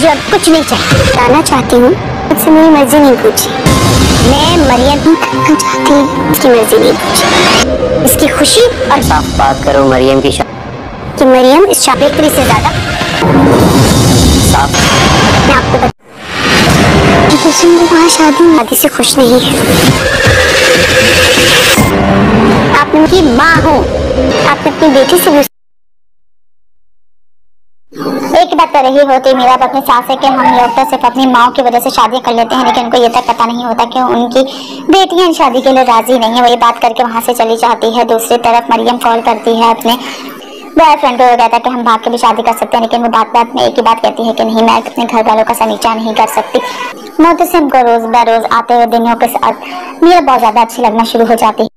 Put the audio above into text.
मुझे अब कुछ नहीं चाहिए। बताना चाहती हूँ मुझसे मेरी मर्ज़ी नहीं पूछी। मैं मरियम ही करना चाहती हूँ इसकी मर्ज़ी नहीं पूछी। इसकी खुशी और साफ़ बात करो मरियम की शादी कि मरियम इस शापेत्री से ज़्यादा साफ़ मैं आपको बता वहाँ शादी शादी से खुश नहीं है। आप उनकी माँ हो। आप अपनी बेटी से एक बात तो रही होती मेरा बात अपने सास है कि हम लोग तो सिर्फ़ अपनी माँ की वजह से शादी कर लेते हैं, लेकिन उनको ये तक पता नहीं होता कि उनकी बेटियाँ शादी के लिए राज़ी नहीं है। वही बात करके वहाँ से चली जाती है, दूसरी तरफ़ मरियम कॉल करती है अपने बॉयफ्रेंड को कहता है कि हम भाग के भी शादी कर सकते हैं, लेकिन वो बात बात में एक ही बात कहती है कि नहीं, मैं अपने घर वालों का सनीचा नहीं कर सकती। मोहतसिम को रोज बरोज आते हुए दिनों के साथ, मेरा बहुत ज़्यादा अच्छी लगना शुरू हो जाती है।